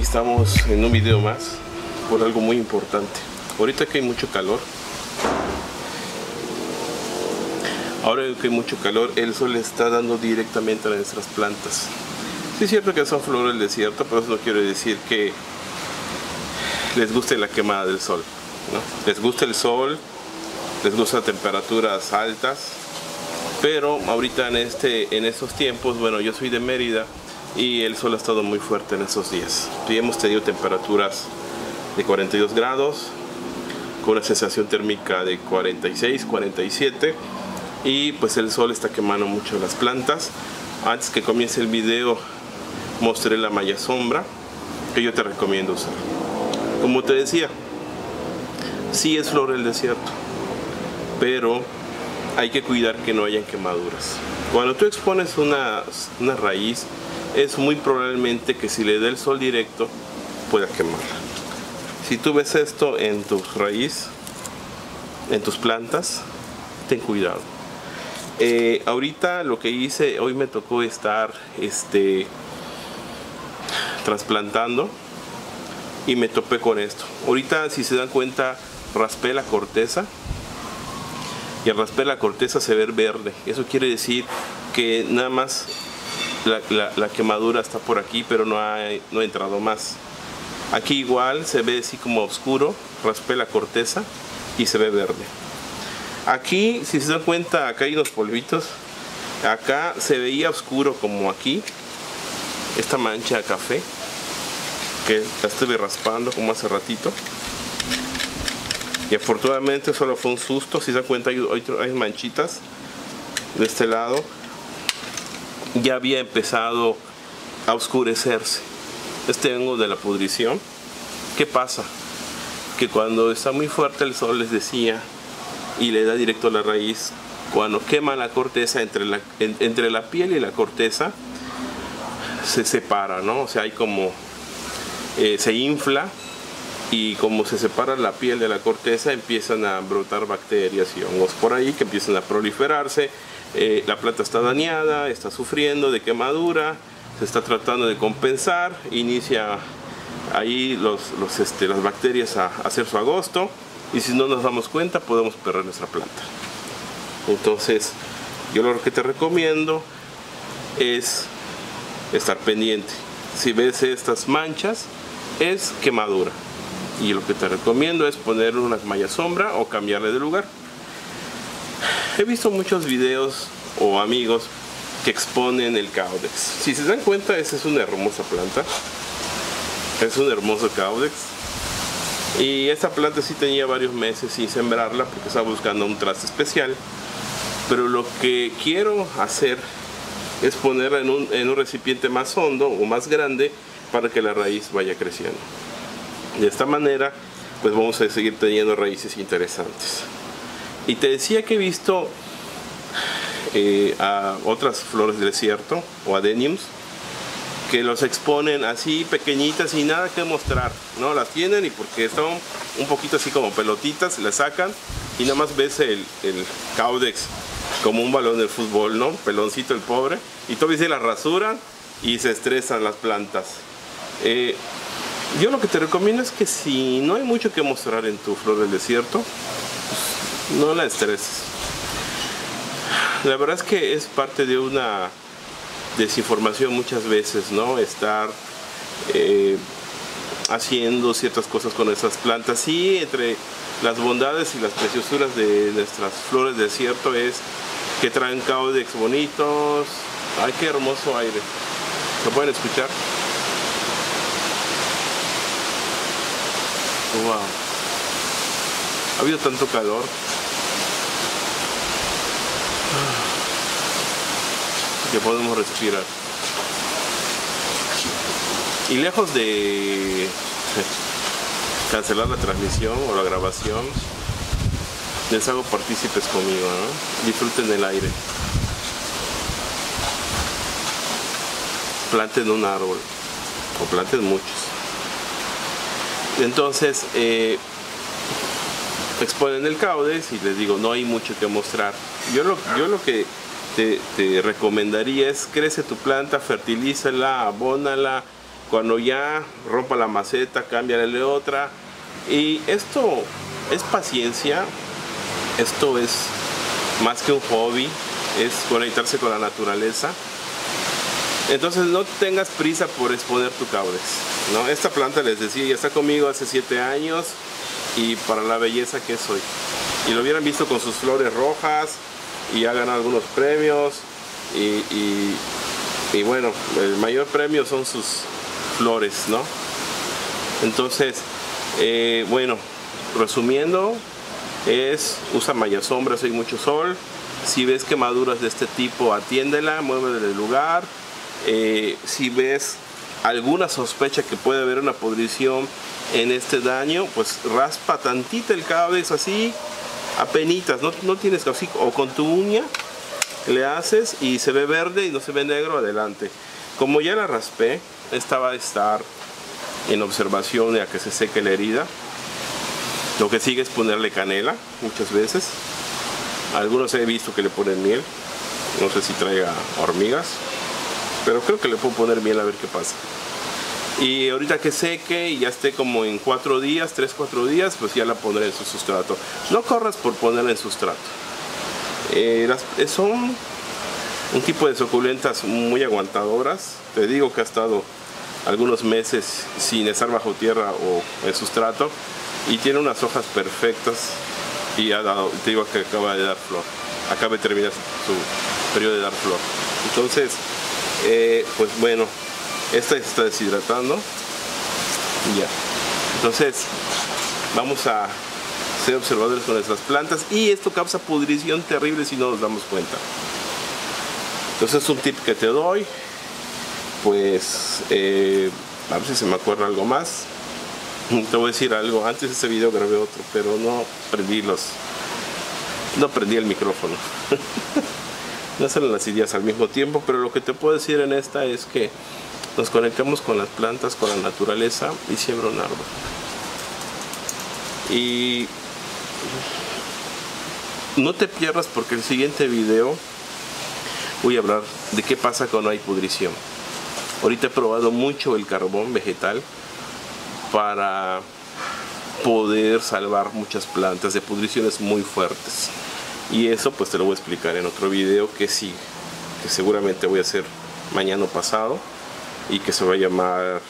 estamos en un video más por algo muy importante. Ahorita que hay mucho calor, ahora que hay mucho calor, el sol está dando directamente a nuestras plantas. Sí es cierto que son flores del desierto, pero eso no quiere decir que les guste la quemada del sol. Les gusta el sol, les gusta temperaturas altas, pero ahorita en, este, en estos tiempos, bueno, yo soy de Mérida y el sol ha estado muy fuerte en estos días. Y hemos tenido temperaturas de 42 grados, con una sensación térmica de 46, 47 y pues el sol está quemando mucho las plantas. Antes que comience el video mostré la malla sombra que yo te recomiendo usar. Como te decía, sí es flor del desierto, pero hay que cuidar que no hayan quemaduras. Cuando tú expones una, una raíz, es muy probablemente que si le da el sol directo pueda quemarla. Si tú ves esto en tu raíz, en tus plantas, ten cuidado. Eh, ahorita lo que hice, hoy me tocó estar este, trasplantando y me topé con esto. Ahorita si se dan cuenta, raspé la corteza y al raspar la corteza se ve verde. Eso quiere decir que nada más la, quemadura está por aquí, pero no ha, no ha entrado más. Aquí igual se ve así como oscuro, raspé la corteza y se ve verde. Aquí, si se dan cuenta, acá hay unos polvitos. Acá se veía oscuro como aquí. Esta mancha de café que la estuve raspando como hace ratito. Y afortunadamente solo fue un susto. Si se dan cuenta, hay, hay manchitas de este lado. Ya había empezado a oscurecerse. Este vengo de la pudrición. ¿Qué pasa? Que cuando está muy fuerte el sol, les decía, y le da directo a la raíz, cuando quema la corteza entre la, entre la piel y la corteza, se separa, ¿no? O sea, hay como, eh, se infla y como se separa la piel de la corteza empiezan a brotar bacterias y hongos por ahí que empiezan a proliferarse. Eh, la planta está dañada, está sufriendo de quemadura, se está tratando de compensar, inicia ahí los, este, las bacterias a, hacer su agosto y si no nos damos cuenta podemos perder nuestra planta. Entonces yo lo que te recomiendo es estar pendiente. Si ves estas manchas es quemadura y lo que te recomiendo es poner una malla sombra o cambiarle de lugar. He visto muchos videos o amigos que exponen el caudex. Si se dan cuenta, esa es una hermosa planta. Es un hermoso caudex. Y esta planta sí tenía varios meses sin sembrarla porque estaba buscando un traste especial. Pero lo que quiero hacer es ponerla en un, en un recipiente más hondo o más grande para que la raíz vaya creciendo. De esta manera, pues vamos a seguir teniendo raíces interesantes. Y te decía que he visto eh, a otras flores del desierto o adeniums que los exponen así pequeñitas y nada que mostrar, ¿no? Las tienen y porque son un poquito así como pelotitas, las sacan y nada más ves el, el caudex como un balón de fútbol, ¿no? Peloncito el pobre. Y todavía se la rasuran y se estresan las plantas. Eh, yo lo que te recomiendo es que si no hay mucho que mostrar en tu flor del desierto, no la estreses. La verdad es que es parte de una desinformación muchas veces, ¿no? Estar eh, haciendo ciertas cosas con esas plantas. Sí, entre las bondades y las preciosuras de nuestras flores del desierto es que traen caudex bonitos. Ay, qué hermoso aire. ¿Se pueden escuchar? Wow. Ha habido tanto calor. Que podemos respirar. Y lejos de cancelar la transmisión o la grabación, les hago partícipes conmigo. Disfruten el aire. Planten un árbol o planten muchos. Entonces, eh, exponen el caudex y les digo, no hay mucho que mostrar. Yo lo, yo lo que te, recomendaría es crece tu planta, fertilízala, abónala, cuando ya rompa la maceta, cámbiale otra. Y esto es paciencia, esto es más que un hobby, es conectarse con la naturaleza. Entonces no tengas prisa por exponer tu cabres. ¿no? Esta planta, les decía, ya está conmigo hace 7 años y para la belleza que soy. Y lo hubieran visto con sus flores rojas y ha ganado algunos premios. Y, bueno, el mayor premio son sus flores, ¿no? Entonces, eh, bueno, resumiendo, es usa malla sombra si hay mucho sol. Si ves quemaduras de este tipo, atiéndela, muévela del lugar. Eh, si ves alguna sospecha que puede haber una podrición en este daño, pues raspa tantita el cabeza así, apenitas, no, no tienes así, o con tu uña le haces y se ve verde y no se ve negro, adelante. Como ya la raspé, esta va a estar en observación a que se seque la herida. Lo que sigue es ponerle canela muchas veces. Algunos he visto que le ponen miel. No sé si traiga hormigas. Pero creo que le puedo poner miel a ver qué pasa. Y ahorita que seque y ya esté como en cuatro días, tres, cuatro días, pues ya la pondré en su sustrato. No corras por ponerla en sustrato. Eh, eh, son un tipo de suculentas muy aguantadoras. Te digo que ha estado algunos meses sin estar bajo tierra o en sustrato y tiene unas hojas perfectas y ha dado, te digo que acaba de dar flor, acaba de terminar su, periodo de dar flor. Entonces, eh, pues bueno, esta se está deshidratando ya. Entonces, vamos a ser observadores con nuestras plantas y esto causa pudrición terrible si no nos damos cuenta. Entonces, es un tip que te doy. Pues, eh, a ver si se me acuerda algo más. Te voy a decir algo, antes de este video grabé otro, pero no prendí los... No prendí el micrófono. no salen las ideas al mismo tiempo, pero lo que te puedo decir en esta es que nos conectamos con las plantas, con la naturaleza y siembra un árbol. Y no te pierdas porque el siguiente video voy a hablar de qué pasa cuando hay pudrición. Ahorita he probado mucho el carbón vegetal para poder salvar muchas plantas de pudriciones muy fuertes. Y eso pues te lo voy a explicar en otro video que sí, que seguramente voy a hacer mañana pasado y que se va a llamar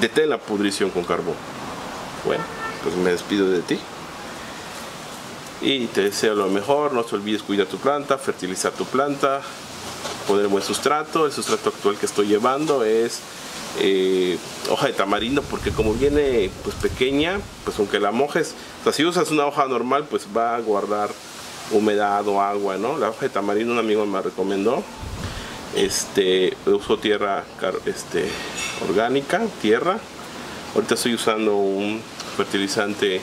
Detén la pudrición con carbón. Bueno, pues me despido de ti. Y te deseo lo mejor, no te olvides cuidar tu planta, fertilizar tu planta, poner buen sustrato. El sustrato actual que estoy llevando es eh, hoja de tamarindo porque como viene pues pequeña pues aunque la mojes si usas una hoja normal pues va a guardar humedad o agua no la hoja de tamarindo un amigo me recomendó este uso tierra este orgánica tierra ahorita estoy usando un fertilizante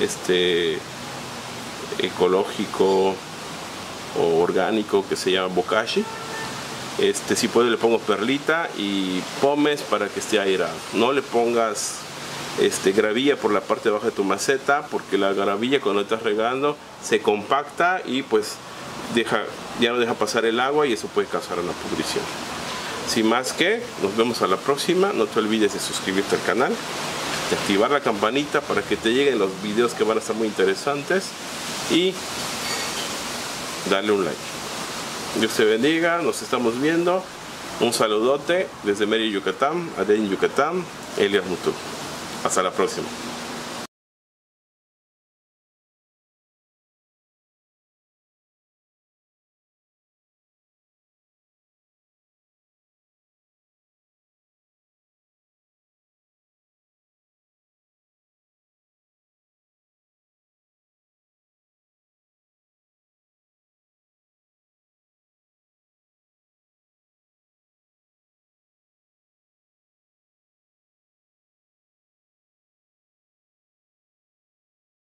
este ecológico o orgánico que se llama bokashi este, si puede le pongo perlita y pomes para que esté airado. No le pongas este, gravilla por la parte de abajo de tu maceta porque la gravilla cuando estás regando se compacta y pues deja, ya no deja pasar el agua y eso puede causar una pudrición. Sin más que, nos vemos a la próxima. No te olvides de suscribirte al canal, de activar la campanita para que te lleguen los videos que van a estar muy interesantes y darle un like. Dios te bendiga, nos estamos viendo. Un saludote desde Mérida, Yucatán, Adén, Yucatán, Elias Mutu. Hasta la próxima.